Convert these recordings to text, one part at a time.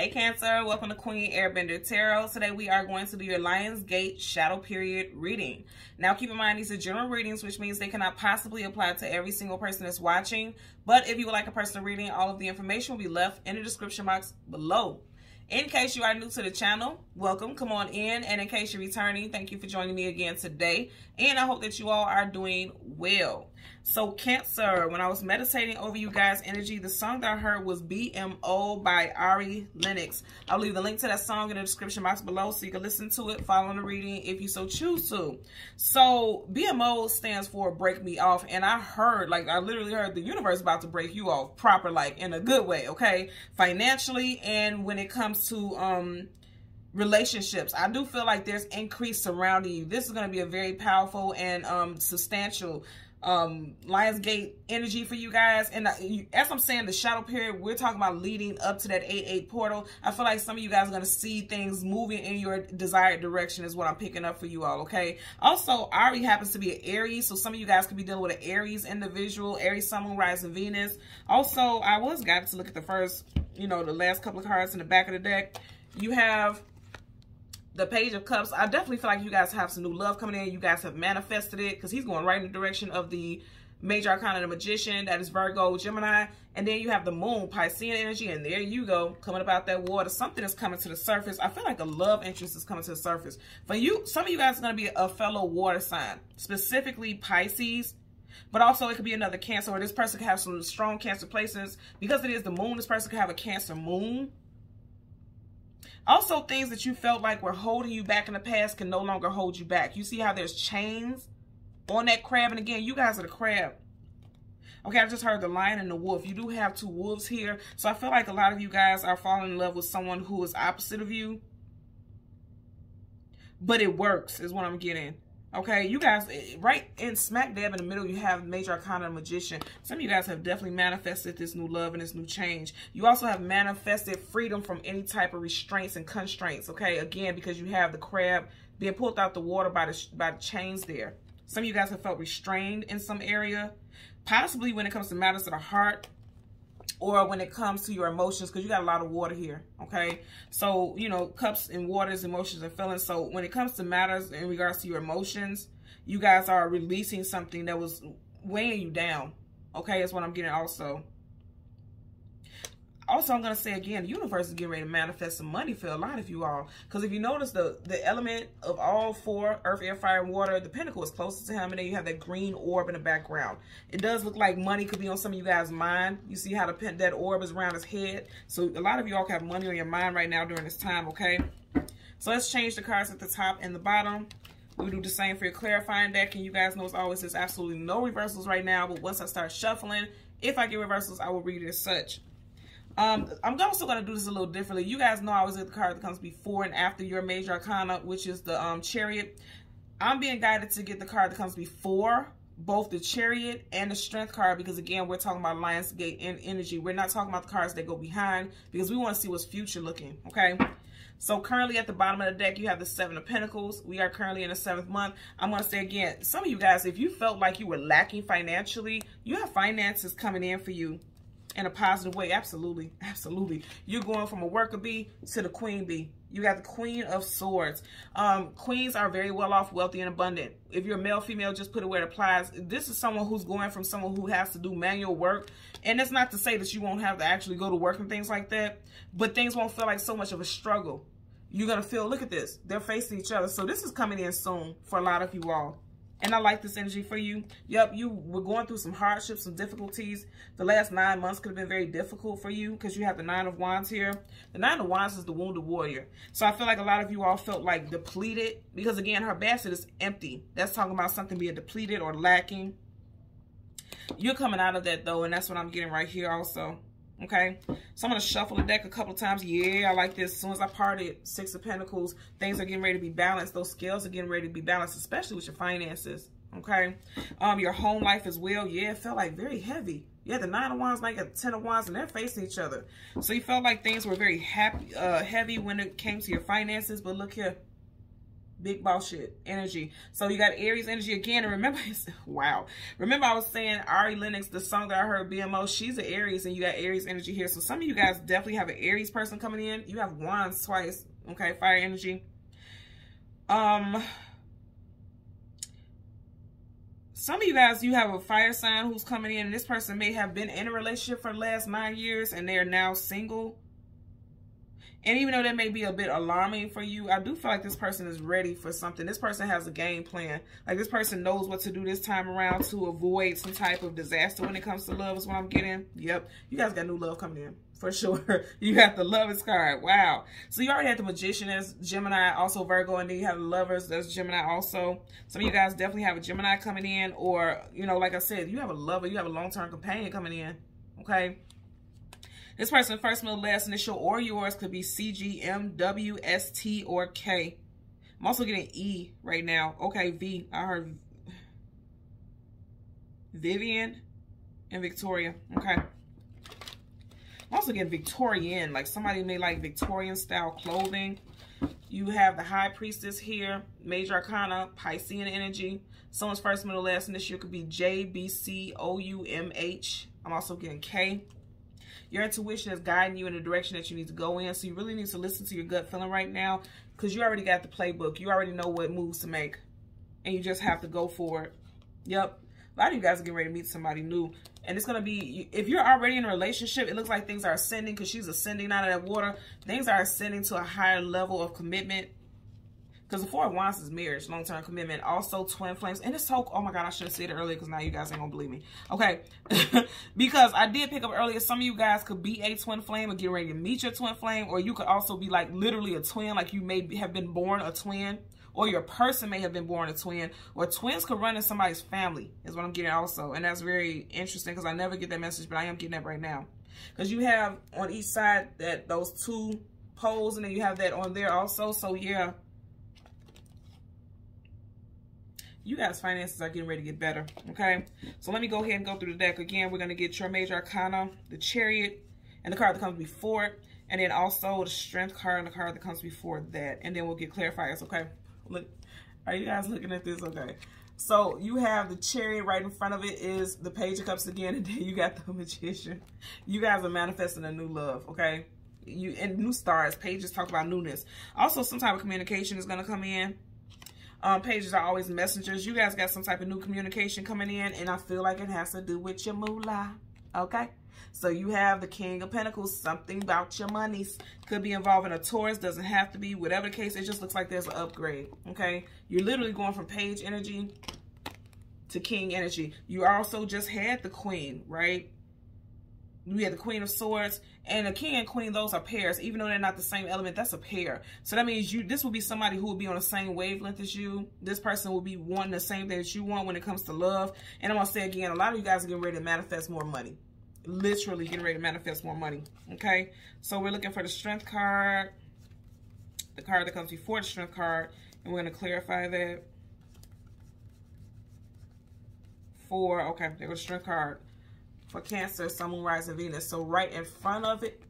Hey Cancer, welcome to Queen Airbender Tarot. Today we are going to do your Lion's Gate Shadow Period reading. Now keep in mind these are general readings, which means they cannot possibly apply to every single person that's watching. But if you would like a personal reading, all of the information will be left in the description box below. In case you are new to the channel, welcome, come on in. And in case you're returning, thank you for joining me again today. And I hope that you all are doing well. So Cancer, when I was meditating over you guys' energy, the song that I heard was BMO by Ari Lennox. I'll leave the link to that song in the description box below so you can listen to it, follow the reading if you so choose to. So BMO stands for break me off. And I heard, like I literally heard the universe about to break you off proper, like in a good way, okay? Financially and when it comes to um relationships. I do feel like there's increase surrounding you. This is going to be a very powerful and um substantial um Lionsgate energy for you guys. And as I'm saying, the shadow period, we're talking about leading up to that 8-8 portal. I feel like some of you guys are going to see things moving in your desired direction is what I'm picking up for you all, okay? Also, Ari happens to be an Aries, so some of you guys could be dealing with an Aries individual, Aries, Sun, Moon, Rising, Venus. Also, I was guided to look at the first, you know, the last couple of cards in the back of the deck. You have the page of cups i definitely feel like you guys have some new love coming in. You guys have manifested it because he's going right in the direction of the major arcana the magician that is virgo gemini and then you have the moon piscean energy and there you go coming about that water. Something is coming to the surface. I feel like a love interest is coming to the surface. For you some of you guys are going to be a fellow water sign specifically pisces but also it could be another cancer or this person could have some strong cancer places. Because it is the moon this person could have a cancer moon also, things that you felt like were holding you back in the past can no longer hold you back. You see how there's chains on that crab? And again, you guys are the crab. Okay, I just heard the lion and the wolf. You do have two wolves here. So I feel like a lot of you guys are falling in love with someone who is opposite of you. But it works is what I'm getting. Okay, you guys, eh, right in smack dab in the middle, you have Major Arcana Magician. Some of you guys have definitely manifested this new love and this new change. You also have manifested freedom from any type of restraints and constraints, okay? Again, because you have the crab being pulled out the water by the, by the chains there. Some of you guys have felt restrained in some area. Possibly when it comes to matters of the heart, or when it comes to your emotions because you got a lot of water here okay? So you know cups and waters emotions and feelings. So when it comes to matters in regards to your emotions you guys are releasing something that was weighing you down okay is what i'm getting also also, I'm going to say again, the universe is getting ready to manifest some money for a lot of you all. Because if you notice, the, the element of all four, earth, air, fire, and water, the pentacle is closest to him. And then you have that green orb in the background. It does look like money could be on some of you guys' mind. You see how the pin, that orb is around his head. So a lot of you all have money on your mind right now during this time, okay? So let's change the cards at the top and the bottom. We do the same for your clarifying deck. And you guys know as always, there's absolutely no reversals right now. But once I start shuffling, if I get reversals, I will read it as such. Um, I'm also going to do this a little differently. You guys know I always get the card that comes before and after your major arcana, which is the um, chariot. I'm being guided to get the card that comes before both the chariot and the strength card because again we're talking about lionsgate and energy. We're not talking about the cards that go behind because we want to see what's future looking okay? So currently at the bottom of the deck you have the seven of pentacles. We are currently in the seventh month. I'm going to say again some of you guys if you felt like you were lacking financially you have finances coming in for you in a positive way. Absolutely. Absolutely. You're going from a worker bee to the queen bee. You got the queen of swords. Um, queens are very well off, wealthy, and abundant. If you're a male, female, just put it where it applies. This is someone who's going from someone who has to do manual work. And it's not to say that you won't have to actually go to work and things like that. But things won't feel like so much of a struggle. You're going to feel, look at this. They're facing each other. So this is coming in soon for a lot of you all. And I like this energy for you. Yep, you were going through some hardships, some difficulties. The last nine months could have been very difficult for you because you have the Nine of Wands here. The Nine of Wands is the Wounded Warrior. So I feel like a lot of you all felt like depleted because, again, her basket is empty. That's talking about something being depleted or lacking. You're coming out of that, though, and that's what I'm getting right here also okay? So I'm going to shuffle the deck a couple times. Yeah, I like this. As soon as I parted Six of Pentacles, things are getting ready to be balanced. Those scales are getting ready to be balanced, especially with your finances, okay? Um, Your home life as well. Yeah, it felt like very heavy. Yeah, the Nine of Wands, like a Ten of Wands, and they're facing each other. So you felt like things were very happy, uh, heavy when it came to your finances, but look here. Big boss shit energy. So you got Aries energy again. And remember, wow. Remember I was saying Ari Lennox, the song that I heard BMO, she's an Aries and you got Aries energy here. So some of you guys definitely have an Aries person coming in. You have wands twice. Okay, fire energy. Um, some of you guys, you have a fire sign who's coming in, and this person may have been in a relationship for the last nine years, and they are now single. And even though that may be a bit alarming for you, I do feel like this person is ready for something. This person has a game plan. Like this person knows what to do this time around to avoid some type of disaster when it comes to love is what I'm getting. Yep. You guys got new love coming in for sure. you got the lovers card. Wow. So you already had the magician as Gemini, also Virgo, and then you have the lovers that's Gemini also. Some of you guys definitely have a Gemini coming in or, you know, like I said, you have a lover, you have a long-term companion coming in. Okay. This person, first, middle, last initial, or yours could be C, G, M, W, S, T, or K. I'm also getting E right now. Okay, V. I heard Vivian and Victoria. Okay. I'm also getting Victorian. Like somebody may like Victorian style clothing. You have the High Priestess here. Major Arcana, Piscean energy. Someone's first, middle, last initial could be J, B, C, O, U, M, H. I'm also getting K. Your intuition is guiding you in the direction that you need to go in. So you really need to listen to your gut feeling right now because you already got the playbook. You already know what moves to make. And you just have to go for it. Yep. A lot of you guys are getting ready to meet somebody new. And it's going to be, if you're already in a relationship, it looks like things are ascending because she's ascending out of that water. Things are ascending to a higher level of commitment because the Four of Wands is marriage, long-term commitment. Also, twin flames. And it's so, oh my God, I should have said it earlier because now you guys ain't going to believe me. Okay. because I did pick up earlier, some of you guys could be a twin flame or get ready to meet your twin flame. Or you could also be like literally a twin, like you may have been born a twin. Or your person may have been born a twin. Or twins could run in somebody's family is what I'm getting also. And that's very interesting because I never get that message, but I am getting that right now. Because you have on each side that those two poles and then you have that on there also. So yeah you guys' finances are getting ready to get better, okay? So let me go ahead and go through the deck. Again, we're going to get your Major Arcana, the Chariot, and the card that comes before it, and then also the Strength card and the card that comes before that. And then we'll get clarifiers, okay? Look, are you guys looking at this? Okay. So you have the chariot right in front of it is the page of cups again, and then you got the magician. You guys are manifesting a new love, okay? You and new stars. Pages talk about newness. Also, some type of communication is going to come in. Um, pages are always messengers. You guys got some type of new communication coming in, and I feel like it has to do with your moolah. Okay? So you have the King of Pentacles, something about your monies. Could be involving a Taurus, doesn't have to be. Whatever the case, it just looks like there's an upgrade. Okay? You're literally going from page energy to king energy. You also just had the queen, right? We had the Queen of Swords and the King and Queen. Those are pairs, even though they're not the same element. That's a pair. So that means you. This will be somebody who will be on the same wavelength as you. This person will be wanting the same thing that you want when it comes to love. And I'm gonna say again, a lot of you guys are getting ready to manifest more money. Literally getting ready to manifest more money. Okay, so we're looking for the Strength card, the card that comes before the Strength card, and we're gonna clarify that. For okay, there was Strength card for Cancer, Sun, Moon, Rising, Venus. So right in front of it,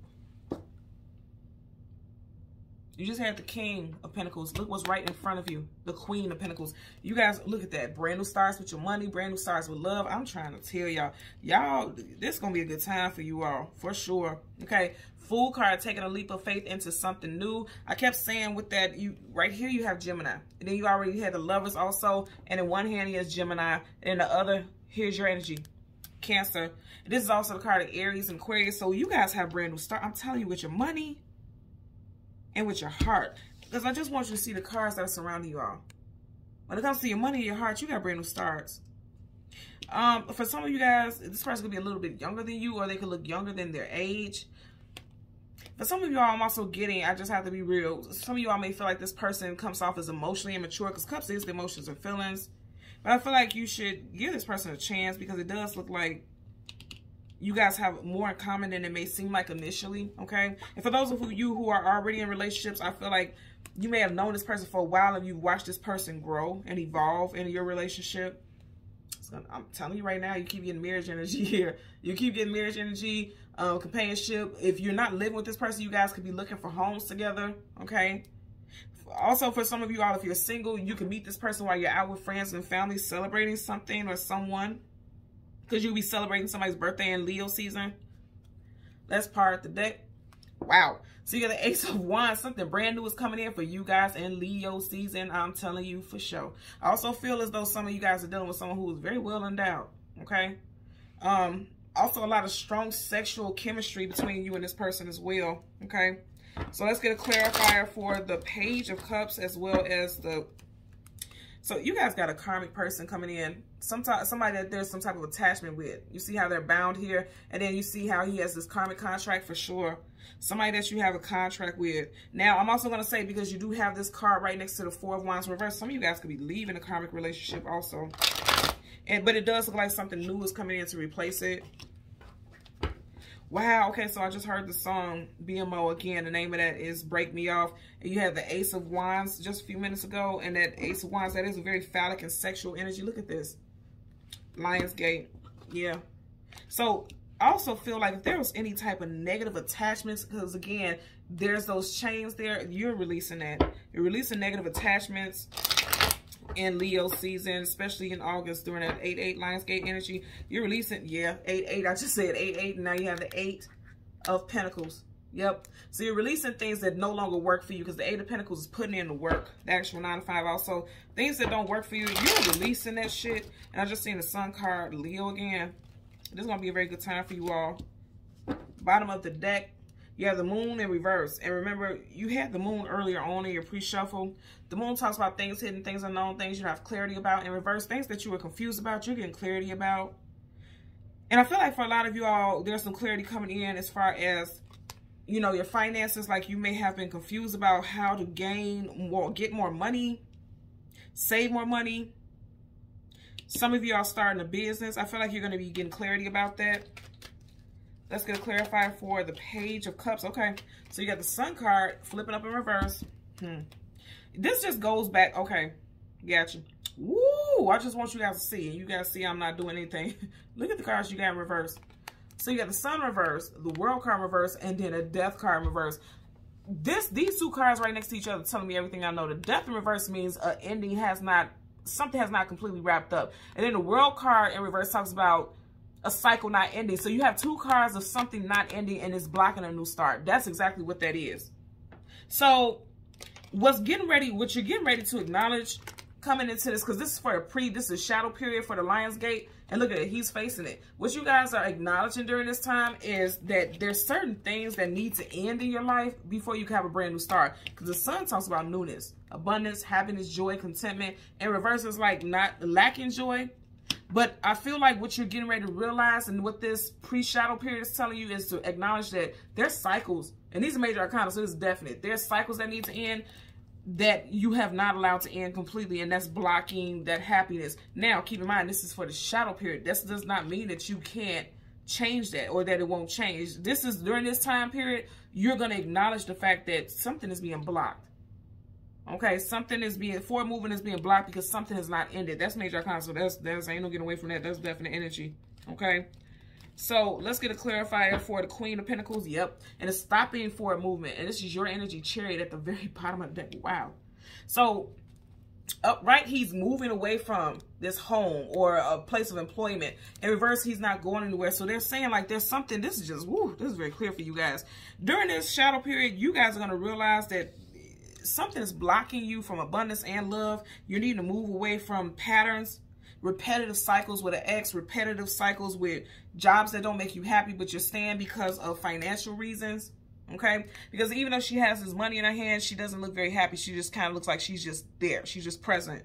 you just had the King of Pentacles. Look what's right in front of you. The Queen of Pentacles. You guys, look at that. Brand new stars with your money. Brand new stars with love. I'm trying to tell y'all. Y'all, this is going to be a good time for you all. For sure. Okay. Fool card, taking a leap of faith into something new. I kept saying with that, you right here you have Gemini. And then you already had the lovers also. And in one hand, he has Gemini. And in the other, here's your energy. Cancer. This is also the card of Aries and Aquarius. So you guys have brand new start. I'm telling you, with your money and with your heart. Because I just want you to see the cards that are surrounding you all. When it comes to your money your heart, you got brand new starts. Um, for some of you guys, this person could be a little bit younger than you or they could look younger than their age. For some of y'all, I'm also getting, I just have to be real. Some of y'all may feel like this person comes off as emotionally immature because cups is the emotions and feelings. But I feel like you should give this person a chance because it does look like you guys have more in common than it may seem like initially, okay? And for those of you who are already in relationships, I feel like you may have known this person for a while and you've watched this person grow and evolve in your relationship. So I'm telling you right now, you keep getting marriage energy here. You keep getting marriage energy, um, companionship. If you're not living with this person, you guys could be looking for homes together, okay? Also for some of you all, if you're single, you can meet this person while you're out with friends and family celebrating something or someone. Because you'll be celebrating somebody's birthday in Leo season. Let's part the deck. Wow. So you got the Ace of Wands. Something brand new is coming in for you guys in Leo season. I'm telling you for sure. I also feel as though some of you guys are dealing with someone who is very well endowed. Okay. Um, also a lot of strong sexual chemistry between you and this person as well. Okay. So let's get a clarifier for the Page of Cups as well as the... So you guys got a karmic person coming in. Sometimes somebody that there's some type of attachment with. You see how they're bound here. And then you see how he has this karmic contract for sure. Somebody that you have a contract with. Now, I'm also going to say, because you do have this card right next to the Four of Wands reverse, some of you guys could be leaving a karmic relationship also. And But it does look like something new is coming in to replace it. Wow, okay, so I just heard the song BMO again. The name of that is Break Me Off. And you have the Ace of Wands just a few minutes ago. And that Ace of Wands, that is a very phallic and sexual energy. Look at this. Lionsgate. Yeah. So I also feel like if there was any type of negative attachments, because again, there's those chains there, you're releasing that. You're releasing negative attachments in Leo season, especially in August during that 8-8 Lionsgate energy. You're releasing, yeah, 8-8. I just said 8-8, and now you have the 8 of Pentacles. Yep. So you're releasing things that no longer work for you because the Eight of Pentacles is putting in the work. The actual 9 to 5 also. Things that don't work for you, you're releasing that shit. And I just seen the Sun card, Leo again. This is going to be a very good time for you all. Bottom of the deck, you have the moon in reverse. And remember, you had the moon earlier on in your pre-shuffle. The moon talks about things hidden, things unknown, things you have clarity about. In reverse, things that you were confused about, you're getting clarity about. And I feel like for a lot of you all, there's some clarity coming in as far as, you know, your finances. Like you may have been confused about how to gain more, get more money, save more money. Some of you are starting a business. I feel like you're going to be getting clarity about that. Let's get a clarifier for the Page of Cups. Okay, so you got the Sun card flipping up in reverse. Hmm. This just goes back. Okay, gotcha. Woo! I just want you guys to see. You guys see I'm not doing anything. Look at the cards you got in reverse. So you got the Sun reverse, the World card reverse, and then a Death card reverse. This, These two cards right next to each other telling me everything I know. The Death in reverse means an ending has not, something has not completely wrapped up. And then the World card in reverse talks about a cycle not ending. So you have two cards of something not ending and it's blocking a new start. That's exactly what that is. So what's getting ready, what you're getting ready to acknowledge coming into this, because this is for a pre, this is shadow period for the Lion's Gate. And look at it, he's facing it. What you guys are acknowledging during this time is that there's certain things that need to end in your life before you can have a brand new start. Because the sun talks about newness, abundance, happiness, joy, contentment. And reverse is like not lacking joy, but I feel like what you're getting ready to realize and what this pre-shadow period is telling you is to acknowledge that there's cycles, and these are major arcana, so it's definite. There's cycles that need to end that you have not allowed to end completely, and that's blocking that happiness. Now, keep in mind, this is for the shadow period. This does not mean that you can't change that or that it won't change. This is during this time period, you're going to acknowledge the fact that something is being blocked. Okay, something is being, forward movement is being blocked because something has not ended. That's major arcana, so that's, that's, ain't no getting away from that. That's definite energy, okay? So let's get a clarifier for the Queen of Pentacles. Yep, and it's stopping forward movement. And this is your energy chariot at the very bottom of the deck. Wow. So upright, he's moving away from this home or a place of employment. In reverse, he's not going anywhere. So they're saying like there's something, this is just, woo, this is very clear for you guys. During this shadow period, you guys are going to realize that something is blocking you from abundance and love. You need to move away from patterns, repetitive cycles with an ex, repetitive cycles with jobs that don't make you happy, but you're staying because of financial reasons. Okay? Because even though she has this money in her hand, she doesn't look very happy. She just kind of looks like she's just there. She's just present.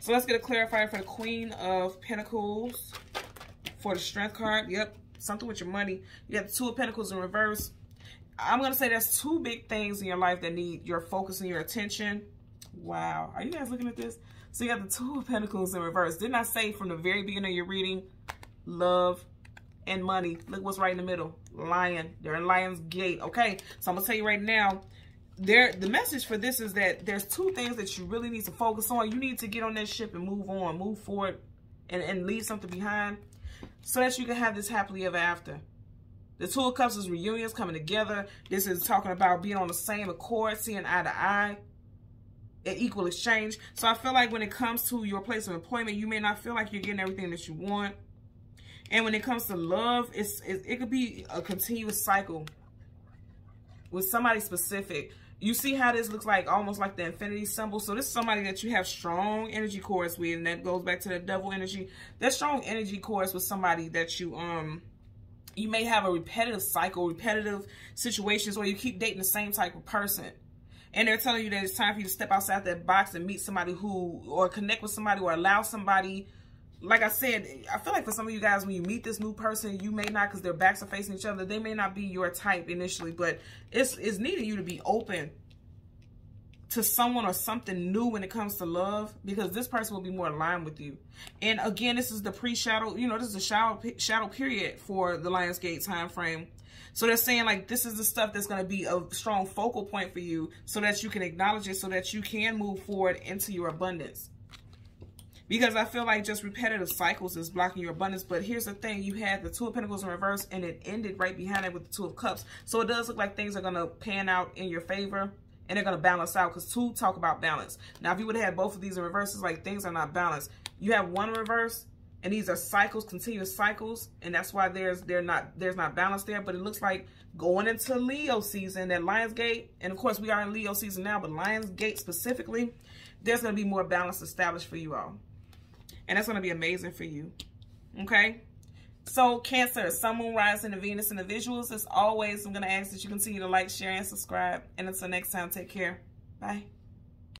So let's get a clarifier for the Queen of Pentacles. For the Strength card. Yep. Something with your money. You got the Two of Pentacles in reverse. I'm going to say there's two big things in your life that need your focus and your attention. Wow. Are you guys looking at this? So you got the Two of Pentacles in reverse. Didn't I say from the very beginning of your reading, love and money. Look what's right in the middle. Lion. They're in Lion's Gate. Okay. So I'm going to tell you right now, there the message for this is that there's two things that you really need to focus on. You need to get on that ship and move on, move forward and, and leave something behind so that you can have this happily ever after. The Two of Cups is reunions coming together. This is talking about being on the same accord, seeing eye to eye, an equal exchange. So I feel like when it comes to your place of employment, you may not feel like you're getting everything that you want. And when it comes to love, it's it, it could be a continuous cycle with somebody specific. You see how this looks like almost like the infinity symbol. So this is somebody that you have strong energy cords with, and that goes back to the devil energy. That strong energy cords with somebody that you um you may have a repetitive cycle, repetitive situations where you keep dating the same type of person. And they're telling you that it's time for you to step outside that box and meet somebody who, or connect with somebody or allow somebody like I said, I feel like for some of you guys, when you meet this new person, you may not, because their backs are facing each other, they may not be your type initially, but it's, it's needing you to be open to someone or something new when it comes to love, because this person will be more aligned with you. And again, this is the pre-shadow, you know, this is a shadow, shadow period for the Lionsgate time frame. So they're saying like this is the stuff that's going to be a strong focal point for you so that you can acknowledge it so that you can move forward into your abundance because I feel like just repetitive cycles is blocking your abundance. But here's the thing. You had the Two of Pentacles in reverse and it ended right behind it with the Two of Cups. So it does look like things are going to pan out in your favor and they're going to balance out because two talk about balance. Now, if you would have had both of these in reverses, like things are not balanced. You have one reverse and these are cycles, continuous cycles, and that's why there's they're not there's not balance there. But it looks like going into Leo season, that Lionsgate, and of course we are in Leo season now, but Lionsgate specifically, there's going to be more balance established for you all. And that's going to be amazing for you. Okay? So, Cancer, Sun, Moon, Rising, the Venus, and the visuals. As always, I'm going to ask that you continue to like, share, and subscribe. And until next time, take care. Bye.